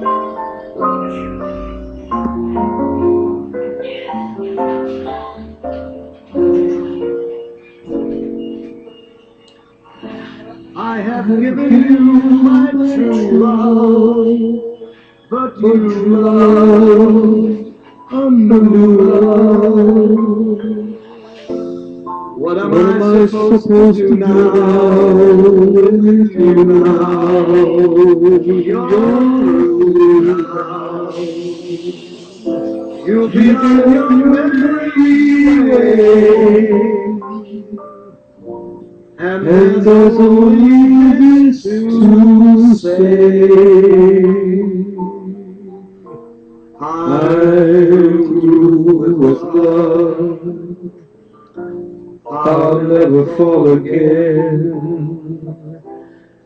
I have given you my true love, but you love a new love. What am I supposed to do now with you now? You're You'll be on your memory way. And there's only this to say. I'm through with love. I'll never fall again.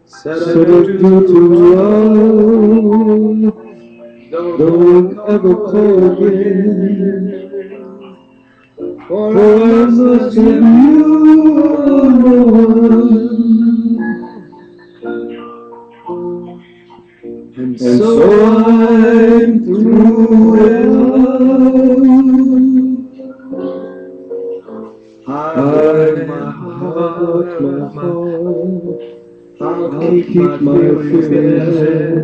Settle due to love. Don't ever call again. For I must have you alone. And so I'm through with love. Hide my heart, my heart. I'll keep my feelings.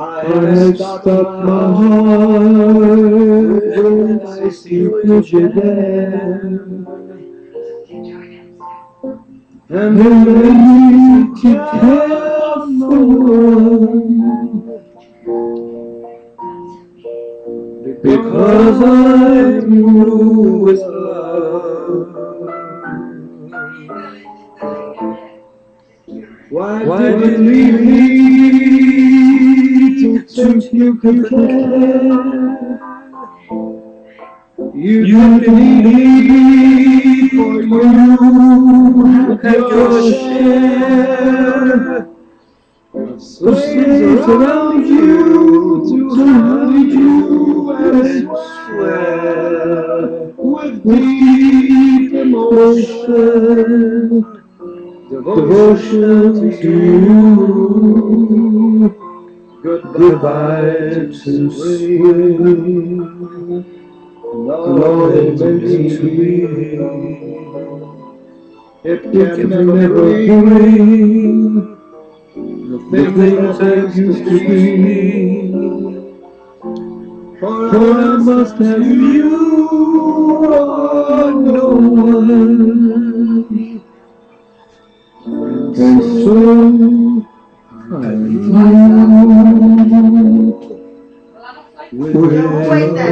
I stop my heart when I see you there. And I need to care for because I'm through with love. Why, Why did you leave me think you could care? You, didn't leave for you had your share of slaves around you to hide you and swear with deep emotion devotion to you. Goodbye to spring, and all it to be. It can never bring the things that used to be. For I must have you or no one. And so Pois é.